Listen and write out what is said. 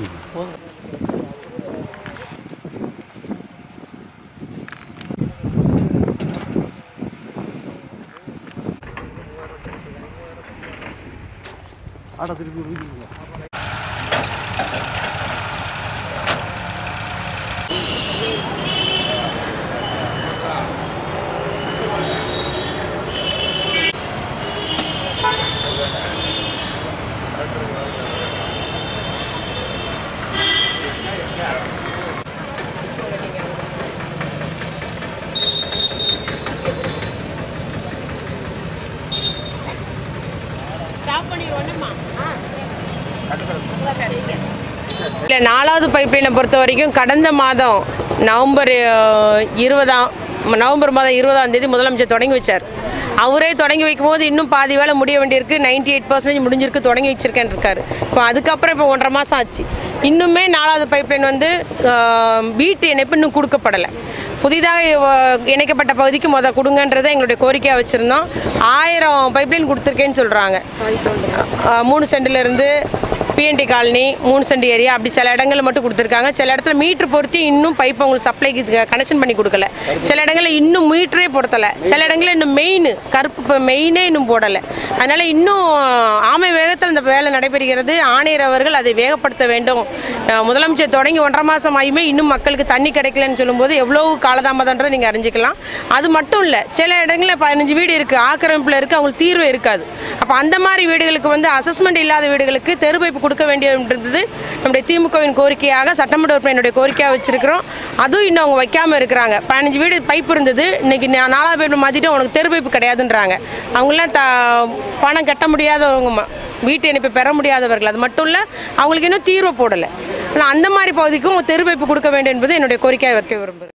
dúvida. Ahora tem um vídeo. இல்லை நாலாவது பைப்லைனை பொறுத்த வரைக்கும் கடந்த மாதம் நவம்பர் இருபதாம் நவம்பர் மாதம் இருபதாம் தேதி முதலமைச்சர் தொடங்கி வச்சார். அவரே தொடங்கி வைக்கும் போது இன்னும் பாதி வேலை முடிய வேண்டியிருக்கு. நைன்டி எயிட் பர்சன்டேஜ் முடிஞ்சிருக்கு தொடங்கி வச்சிருக்கேன் இருக்காரு இப்போ அதுக்கப்புறம் இப்போ ஒன்றரை மாதம் ஆச்சு. இன்னுமே நாலாவது பைப்லைன் வந்து வீட்டு இணைப்பு இன்னும் கொடுக்கப்படலை. புதிதாக இணைக்கப்பட்ட பகுதிக்கு முத கொடுங்கன்றதை எங்களுடைய கோரிக்கையாக வச்சுருந்தோம். ஆயிரம் பைப்லைன் கொடுத்துருக்கேன்னு சொல்கிறாங்க மூணு சென்டில் இருந்து பிஎன்டி காலனி மூணு சென்ட் ஏரியா அப்படி சில இடங்களில் மட்டும் கொடுத்துருக்காங்க. சில இடத்துல மீட்டர் பொருத்தி இன்னும் பைப் உங்களுக்கு சப்ளைக்கு கனெக்ஷன் பண்ணி கொடுக்கல. சில இடங்களில் இன்னும் மீட்டரே பொருத்தலை. சில இடங்களில் இன்னும் மெயின் கருப்பு மெயினே இன்னும் போடலை. அதனால இன்னும் ஆமை வேகத்தில் இந்த வேலை நடைபெறுகிறது. ஆணையர் அவர்கள் அதை வேகப்படுத்த வேண்டும். முதலமைச்சர் தொடங்கி ஒன்றரை மாதம் ஆயுமே இன்னும் மக்களுக்கு தண்ணி கிடைக்கலன்னு சொல்லும்போது எவ்வளவு காலதாமதன்றதை நீங்கள் அறிஞ்சிக்கலாம். அது மட்டும் இல்லை சில இடங்களில் பதினஞ்சு வீடு இருக்குது ஆக்கிரமிப்பில் இருக்குது அவங்களுக்கு தீர்வு இருக்காது. அப்போ அந்த மாதிரி வீடுகளுக்கு வந்து அசஸ்மெண்ட் இல்லாத வீடுகளுக்கு தெரு பைப்பு கொடுக்க வேண்டியது நம்முடைய திமுகவின் கோரிக்கையாக சட்டமன்ற உறுப்பினருடைய கோரிக்கையாக வச்சிருக்கிறோம். அதுவும் இன்னும் அவங்க வைக்காமல் இருக்கிறாங்க. பதினஞ்சு வீடு பைப் இருந்தது. இன்னைக்கு நா- நாலாவது பைப்பில் மாற்றிட்டு உனக்கு தெரு பைப்பு கிடையாதுன்றாங்க. அவங்களாம் த பணம் கட்ட முடியாதவங்க வீட்டு இணைப்பு பெற முடியாதவர்கள். அது மட்டும் இல்லை அவங்களுக்கு இன்னும் தீர்வு போடலை. ஆனால் அந்த மாதிரி பகுதிக்கும் தெரு பைப்பு கொடுக்க வேண்டும் என்பது என்னுடைய கோரிக்கையாக வைக்க விரும்புகிறேன்.